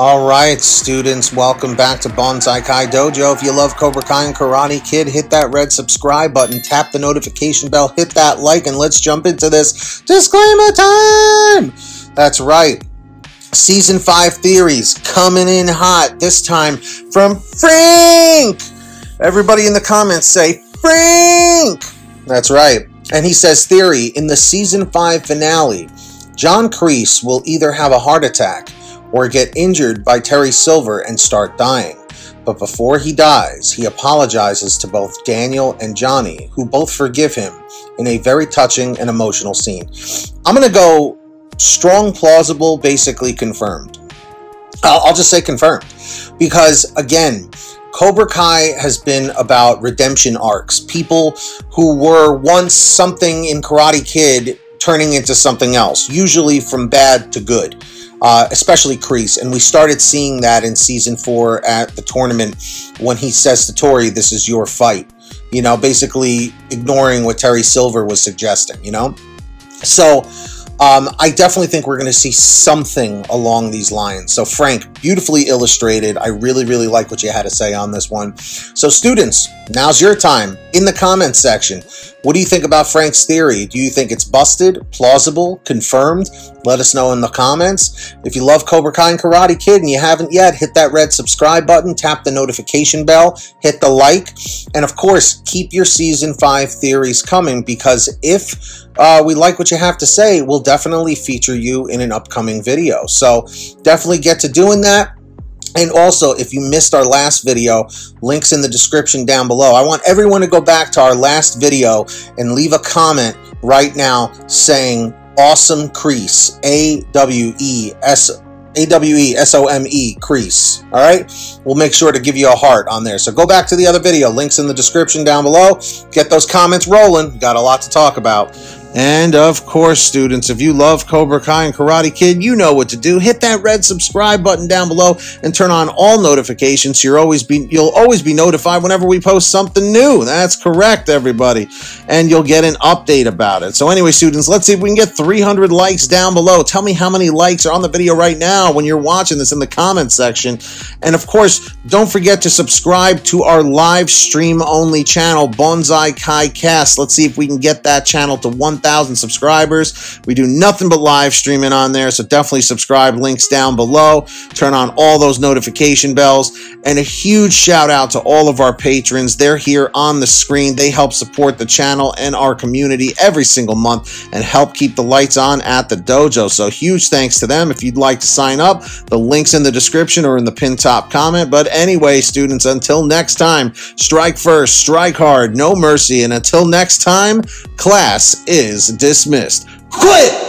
All right, students, welcome back to Bonsai Kai Dojo. If you love Cobra Kai and Karate Kid, hit that red subscribe button, tap the notification bell, hit that like, and let's jump into this disclaimer time. That's right. Season 5 theories coming in hot, this time from Frank. Everybody in the comments say, Frank. That's right. And he says, Theory in the season 5 finale, John Kreese will either have a heart attack or get injured by Terry Silver and start dying. But before he dies, he apologizes to both Daniel and Johnny, who both forgive him in a very touching and emotional scene. I'm going to go strong, plausible, basically confirmed. I'll just say confirmed. Because again, Cobra Kai has been about redemption arcs. People who were once something in Karate Kid turning into something else, usually from bad to good uh, especially Kreese. And we started seeing that in season four at the tournament when he says to Tori, This is your fight. You know, basically ignoring what Terry Silver was suggesting, you know? So um, I definitely think we're going to see something along these lines. So, Frank, beautifully illustrated. I really, really like what you had to say on this one. So, students, now's your time in the comments section. What do you think about Frank's theory? Do you think it's busted, plausible, confirmed? Let us know in the comments. If you love Cobra Kai and Karate Kid and you haven't yet, hit that red subscribe button, tap the notification bell, hit the like, and of course, keep your season 5 theories coming because if uh, we like what you have to say, we'll definitely feature you in an upcoming video. So definitely get to doing that. And also, if you missed our last video, links in the description down below. I want everyone to go back to our last video and leave a comment right now saying awesome Kreese, A-W-E-S a-W-E-S-O-M-E, Kreese. All right? We'll make sure to give you a heart on there. So go back to the other video. Links in the description down below. Get those comments rolling. Got a lot to talk about. And of course, students, if you love Cobra Kai and Karate Kid, you know what to do. Hit that red subscribe button down below and turn on all notifications. So you're always be you'll always be notified whenever we post something new. That's correct, everybody. And you'll get an update about it. So anyway, students, let's see if we can get 300 likes down below. Tell me how many likes are on the video right now when you're watching this in the comments section. And of course, don't forget to subscribe to our live stream only channel, Bonsai Kai Kast. Let's see if we can get that channel to 1,000 1,000 subscribers. We do nothing but live streaming on there, so definitely subscribe. Links down below. Turn on all those notification bells. And a huge shout out to all of our patrons. They're here on the screen. They help support the channel and our community every single month and help keep the lights on at the dojo. So huge thanks to them. If you'd like to sign up, the link's in the description or in the pin top comment. But anyway, students, until next time, strike first, strike hard, no mercy. And until next time, class is dismissed. Quit!